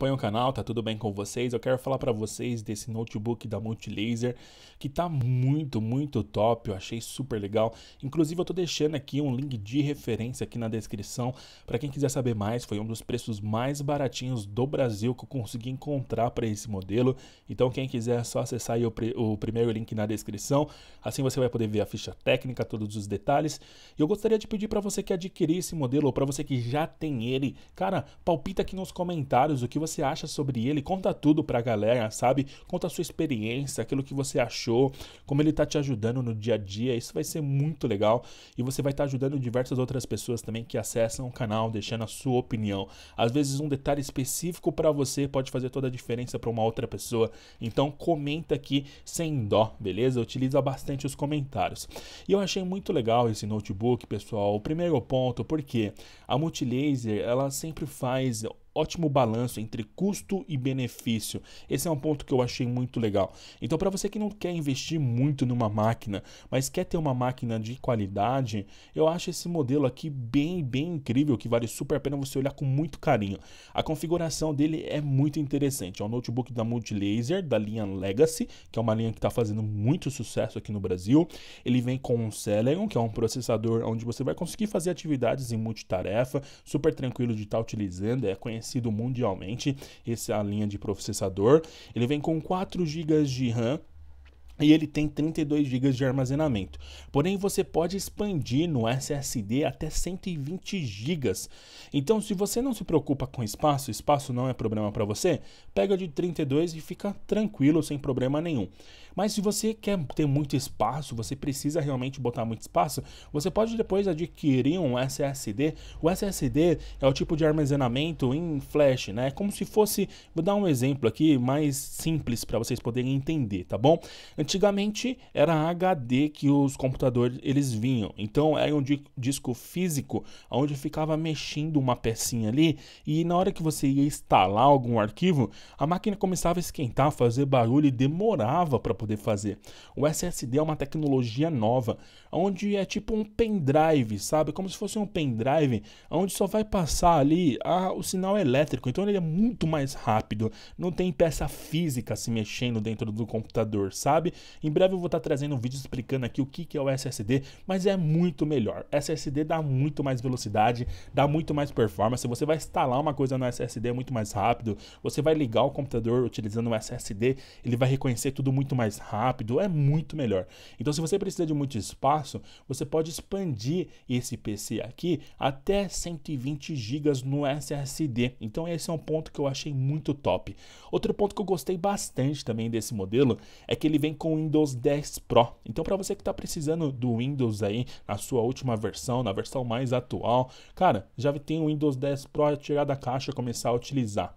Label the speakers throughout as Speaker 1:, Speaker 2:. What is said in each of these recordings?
Speaker 1: acompanham o canal, tá tudo bem com vocês? Eu quero falar para vocês desse notebook da Multilaser que tá muito, muito top, eu achei super legal. Inclusive eu tô deixando aqui um link de referência aqui na descrição para quem quiser saber mais. Foi um dos preços mais baratinhos do Brasil que eu consegui encontrar para esse modelo. Então quem quiser é só acessar aí o, o primeiro link na descrição. Assim você vai poder ver a ficha técnica, todos os detalhes. E eu gostaria de pedir para você que adquirir esse modelo ou para você que já tem ele, cara, palpita aqui nos comentários o que você acha sobre ele, conta tudo pra galera, sabe? Conta a sua experiência, aquilo que você achou, como ele tá te ajudando no dia a dia. Isso vai ser muito legal e você vai estar tá ajudando diversas outras pessoas também que acessam o canal, deixando a sua opinião. Às vezes um detalhe específico para você pode fazer toda a diferença para uma outra pessoa. Então comenta aqui sem dó, beleza? Utiliza bastante os comentários. E eu achei muito legal esse notebook, pessoal. O primeiro ponto, porque a Multilaser, ela sempre faz ótimo balanço entre custo e benefício. Esse é um ponto que eu achei muito legal. Então, para você que não quer investir muito numa máquina, mas quer ter uma máquina de qualidade, eu acho esse modelo aqui bem, bem incrível, que vale super a pena você olhar com muito carinho. A configuração dele é muito interessante. É um notebook da Multilaser, da linha Legacy, que é uma linha que está fazendo muito sucesso aqui no Brasil. Ele vem com um Celeron, que é um processador onde você vai conseguir fazer atividades em multitarefa, super tranquilo de estar tá utilizando, é conhecido conhecido mundialmente, essa é linha de processador. Ele vem com 4 GB de RAM e ele tem 32 GB de armazenamento. Porém, você pode expandir no SSD até 120 GB. Então, se você não se preocupa com espaço, espaço não é problema para você, pega de 32 e fica tranquilo, sem problema nenhum. Mas se você quer ter muito espaço, você precisa realmente botar muito espaço, você pode depois adquirir um SSD. O SSD é o tipo de armazenamento em flash, né? Como se fosse, vou dar um exemplo aqui mais simples para vocês poderem entender, tá bom? Antigamente era HD que os computadores eles vinham. Então era um disco físico onde ficava mexendo uma pecinha ali e na hora que você ia instalar algum arquivo, a máquina começava a esquentar, fazer barulho e demorava para poder fazer. O SSD é uma tecnologia nova, onde é tipo um pendrive, sabe? Como se fosse um pendrive, onde só vai passar ali a, o sinal elétrico. Então ele é muito mais rápido, não tem peça física se mexendo dentro do computador, sabe? Em breve eu vou estar trazendo um vídeo explicando aqui o que, que é o SSD, mas é muito melhor. SSD dá muito mais velocidade, dá muito mais performance. Você vai instalar uma coisa no SSD muito mais rápido, você vai ligar o computador utilizando o SSD, ele vai reconhecer tudo muito mais rápido, é muito melhor. Então, se você precisa de muito espaço, você pode expandir esse PC aqui até 120 GB no SSD. Então, esse é um ponto que eu achei muito top. Outro ponto que eu gostei bastante também desse modelo é que ele vem com o Windows 10 Pro. Então, para você que está precisando do Windows aí na sua última versão, na versão mais atual, cara, já tem o Windows 10 Pro tirar da caixa e começar a utilizar.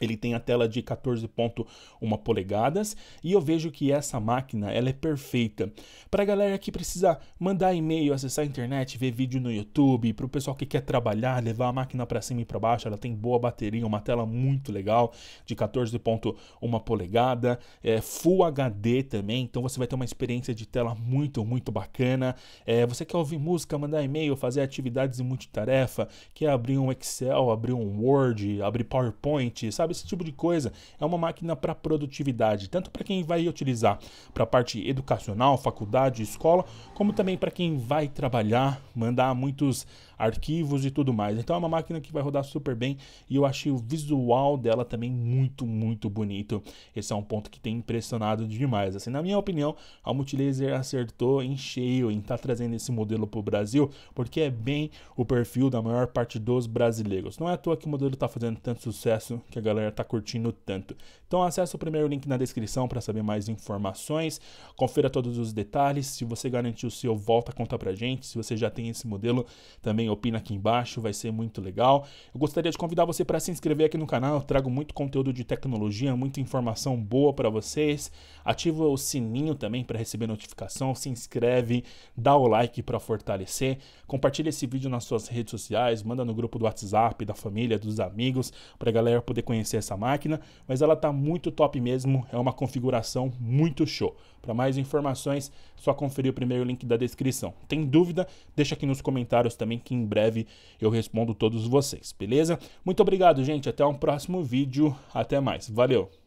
Speaker 1: Ele tem a tela de 14.1 polegadas e eu vejo que essa máquina ela é perfeita para a galera que precisa mandar e-mail, acessar a internet, ver vídeo no YouTube, para o pessoal que quer trabalhar, levar a máquina para cima e para baixo. Ela tem boa bateria, uma tela muito legal de 14.1 polegada, é Full HD também, então você vai ter uma experiência de tela muito muito bacana. É, você quer ouvir música, mandar e-mail, fazer atividades em multitarefa, quer abrir um Excel, abrir um Word, abrir PowerPoint, sabe? Sabe? Esse tipo de coisa é uma máquina para produtividade, tanto para quem vai utilizar para a parte educacional, faculdade, escola, como também para quem vai trabalhar, mandar muitos arquivos e tudo mais. Então é uma máquina que vai rodar super bem e eu achei o visual dela também muito, muito bonito. Esse é um ponto que tem impressionado demais. Assim, na minha opinião, a Multilaser acertou em cheio em estar tá trazendo esse modelo para o Brasil, porque é bem o perfil da maior parte dos brasileiros. Não é à toa que o modelo está fazendo tanto sucesso que a galera está curtindo tanto. Então acesse o primeiro link na descrição para saber mais informações, confira todos os detalhes. Se você garantiu o seu, volta a contar pra gente. Se você já tem esse modelo, também opina aqui embaixo, vai ser muito legal. Eu gostaria de convidar você para se inscrever aqui no canal, eu trago muito conteúdo de tecnologia, muita informação boa para vocês. Ativa o sininho também para receber notificação, se inscreve, dá o like para fortalecer, compartilha esse vídeo nas suas redes sociais, manda no grupo do WhatsApp, da família, dos amigos, para a galera poder conhecer conhecer essa máquina, mas ela tá muito top mesmo, é uma configuração muito show. Para mais informações, só conferir o primeiro link da descrição. Tem dúvida? Deixa aqui nos comentários também que em breve eu respondo todos vocês, beleza? Muito obrigado, gente, até um próximo vídeo, até mais. Valeu.